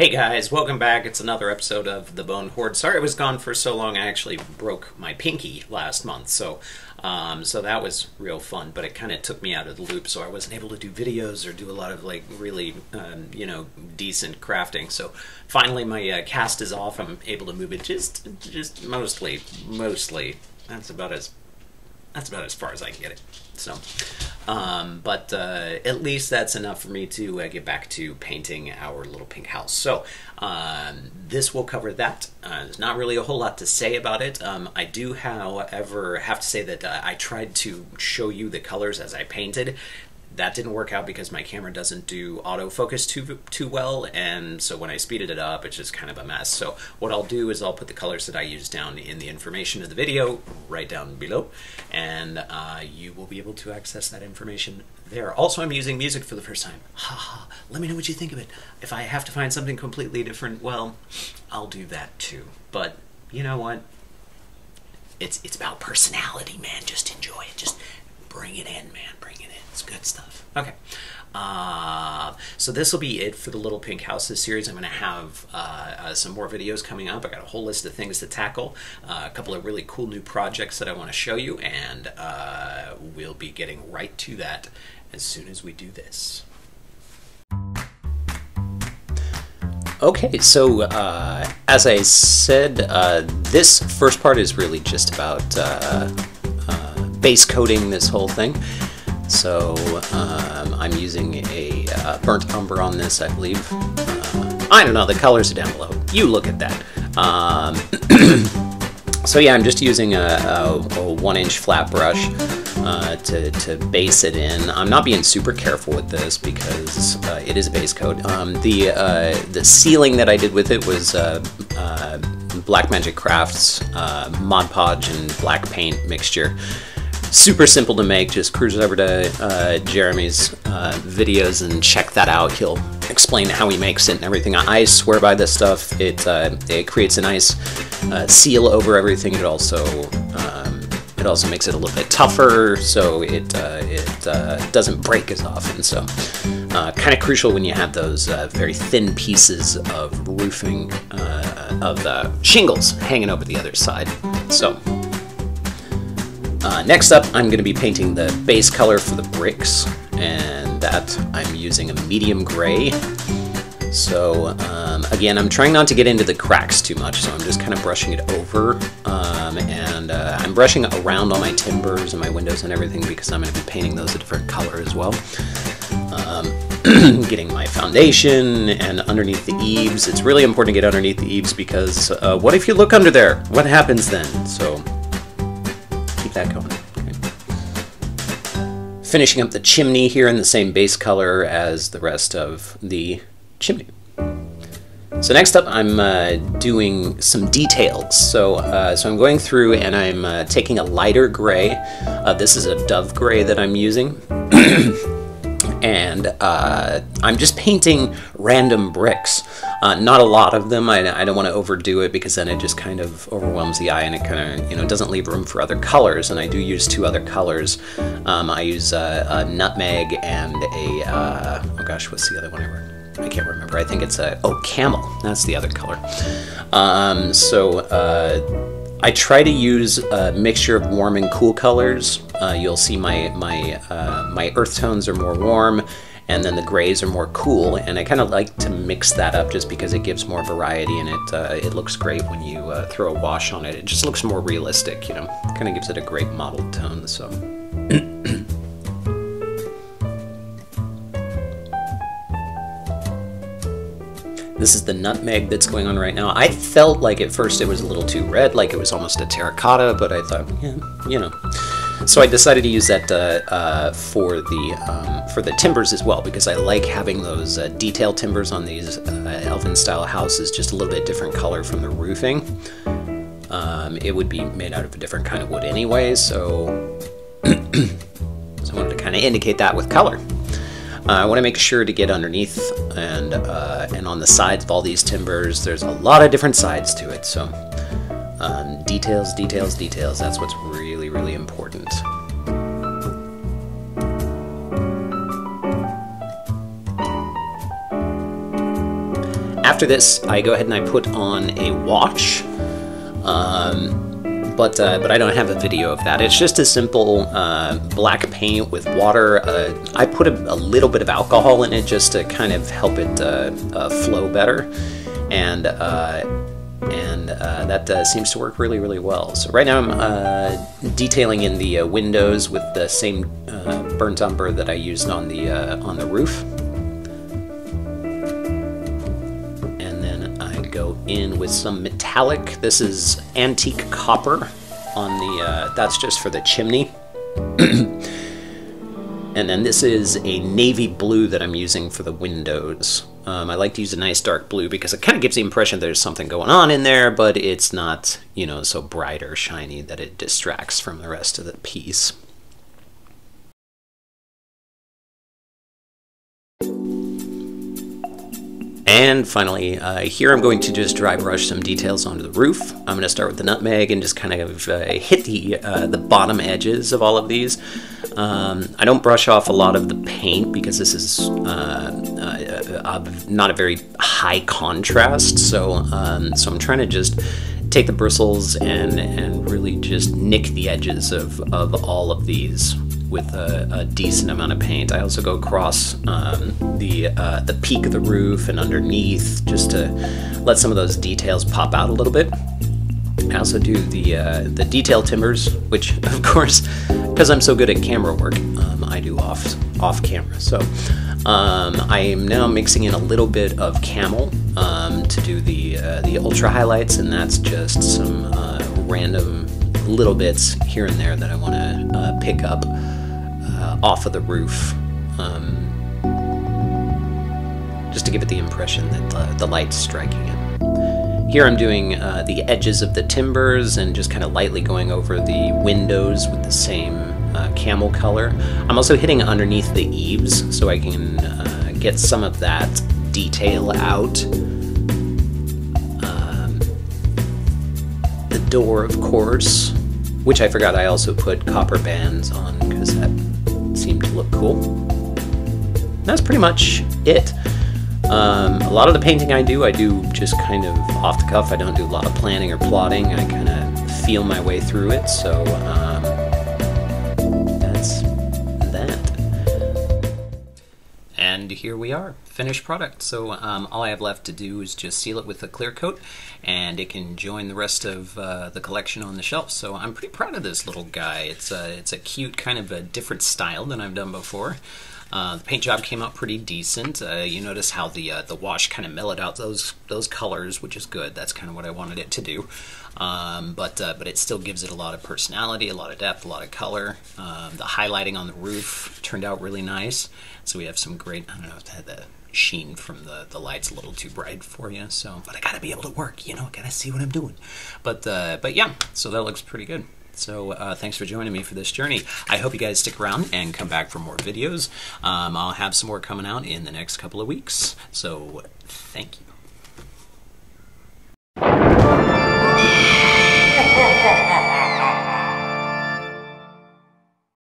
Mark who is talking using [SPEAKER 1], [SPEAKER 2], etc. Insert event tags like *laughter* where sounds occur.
[SPEAKER 1] Hey guys, welcome back. It's another episode of The Bonehorde. Sorry I was gone for so long. I actually broke my pinky last month, so um, so that was real fun. But it kind of took me out of the loop, so I wasn't able to do videos or do a lot of like really um, you know decent crafting. So finally, my uh, cast is off. I'm able to move it just just mostly mostly. That's about as that's about as far as I can get it. So, um, but uh, at least that's enough for me to uh, get back to painting our little pink house. So, um, this will cover that. Uh, there's not really a whole lot to say about it. Um, I do, however, have to say that uh, I tried to show you the colors as I painted that didn't work out because my camera doesn't do autofocus too too well, and so when I speeded it up, it's just kind of a mess. So what I'll do is I'll put the colors that I use down in the information of the video right down below, and uh, you will be able to access that information there. Also, I'm using music for the first time. Ha ha! Let me know what you think of it. If I have to find something completely different, well, I'll do that too. But you know what? It's it's about personality, man. Just enjoy it. Just bring it in, man. Bring it in. It's good stuff. Okay. Uh, so this will be it for the Little Pink Houses series. I'm going to have uh, uh, some more videos coming up. I got a whole list of things to tackle, uh, a couple of really cool new projects that I want to show you, and uh, we'll be getting right to that as soon as we do this. Okay, so uh, as I said, this first part is really just about base coating this whole thing. So um, I'm using a uh, burnt umber on this, I believe. Uh, I don't know, the colors are down below. You look at that. Um, *clears throat* so yeah, I'm just using a, a, a one inch flat brush uh, to, to base it in. I'm not being super careful with this because uh, it is a base coat. Um, the, uh, the sealing that I did with it was uh, Black Magic Crafts Mod Podge and black paint mixture super simple to make. Just cruise over to uh, Jeremy's uh, videos and check that out. He'll explain how he makes it and everything. I swear by this stuff. It uh, it creates a nice uh, seal over everything. It also um, it also makes it a little bit tougher, so it uh, it uh, doesn't break as often. So. kind of crucial when you have those very thin pieces of roofing of shingles hanging over the other side. So, uh, next up, I'm going to be painting the base color for the bricks, and that I'm using a medium gray. So um, again, I'm trying not to get into the cracks too much, so I'm just kind of brushing it over, um, and uh, I'm brushing around all my timbers and my windows and everything because I'm going to be painting those a different color as well. Um, *clears throat* getting my foundation and underneath the eaves. It's really important to get underneath the eaves because uh, what if you look under there? What happens then? So keep that going. Finishing up the chimney here in the same base color as the rest of the chimney. So next up, I'm uh, doing some details. So, uh, so I'm going through and I'm uh, taking a lighter gray. Uh, this is a dove gray that I'm using. *clears throat* and uh, I'm just painting random bricks. Uh, not a lot of them. I, I don't want to overdo it because then it just kind of overwhelms the eye and it kind of you know doesn't leave room for other colors. And I do use two other colors. Um, I use uh, a nutmeg and a uh, oh gosh, what's the other one I wrote? I can't remember. I think it's a oh camel. That's the other color. Um, so uh, I try to use a mixture of warm and cool colors. Uh, you'll see my my uh, my earth tones are more warm, and then the grays are more cool. And I kind of like to mix that up just because it gives more variety and it uh, it looks great when you uh, throw a wash on it. It just looks more realistic, you know. Kind of gives it a great mottled tone. So. *clears throat* This is the nutmeg that's going on right now. I felt like at first it was a little too red, like it was almost a terracotta, but I thought, yeah, you know. So I decided to use that uh, uh, for the um, for the timbers as well because I like having those uh, detail timbers on these uh, elven style houses, just a little bit different color from the roofing. Um, it would be made out of a different kind of wood anyway, so, *clears throat* so I wanted to kind of indicate that with color. Uh, I want to make sure to get underneath and uh, and on the sides of all these timbers. There's a lot of different sides to it, so um, details, details, details. That's what's really, really important. after this, I go ahead and I put on a wash. Um, but uh, but I don't have a video of that. It's just a simple uh, black paint with water. Uh, I put a, a, little bit of alcohol in it just to kind of help it uh, uh, flow better, and uh, and that uh, seems to work really really well. So right now I'm uh, detailing in the uh, windows with the same burnt umber that I used on the on the roof. And then I go in with some metallic. This is antique copper on the, uh, that's just for the chimney. *clears throat* and then this is a navy blue that I'm using for the windows. Um, I like to use a nice dark blue because it kind of gives the impression there's something going on in there, but it's not, you know, so bright or shiny that it distracts from the rest of the piece. And finally, uh, here I'm going to just dry brush some details onto the roof. I'm going to start with the nutmeg and just kind of uh, hit the, uh, the bottom edges of all of these. Um, I don't brush off a lot of the paint because this is uh, uh, not a very high contrast, so, um, so I'm trying to just take the bristles and, and really just nick the edges of, of all of these with a, a, decent amount of paint. I also go across um, the uh, the peak of the roof and underneath just to let some of those details pop out a little bit. I also do the uh, the detail timbers, which *laughs* of course, because I'm so good at camera work, um, I do off off camera. So um, I am now mixing in a little bit of camel um, to do the uh, the ultra highlights, and that's just some uh, random little bits here and there that I want to uh, pick up uh, off of the roof. Um, just to give it the impression that the, the light's striking it. Here I'm doing uh, the edges of the timbers and just kind of lightly going over the windows with the same uh, camel color. I'm also hitting underneath the eaves so I can uh, get some of that detail out. Um, the door, of course, which I forgot I also put copper bands on because that look cool. That's pretty much it. Um, a lot of the painting I do, I do just kind of off the cuff. I don't do a lot of planning or plotting. I kind of feel my way through it. So um, And here we are, finished product. So um, all I have left to do is just seal it with a clear coat and it can join the rest of uh, the collection on the shelf. So I'm pretty proud of this little guy. It's a, it's a cute kind of a different style than I've done before. Uh, the paint job came out pretty decent. Uh, you notice how the uh, the wash kind of mellowed out those those colors, which is good. That's kind of what I wanted it to do. Um, but uh, but it still gives it a lot of personality, a lot of depth, a lot of color. Um, the highlighting on the roof turned out really nice. So we have some great. I don't know if the sheen from the, the lights a little too bright for you. So, but I gotta be able to work, you know, gotta see what I'm doing. But uh, but yeah, so that looks pretty good. So uh, thanks for joining me for this journey. I hope you guys stick around and come back for more videos. Um, I'll have some more coming out in the next couple of weeks. So thank you. *laughs*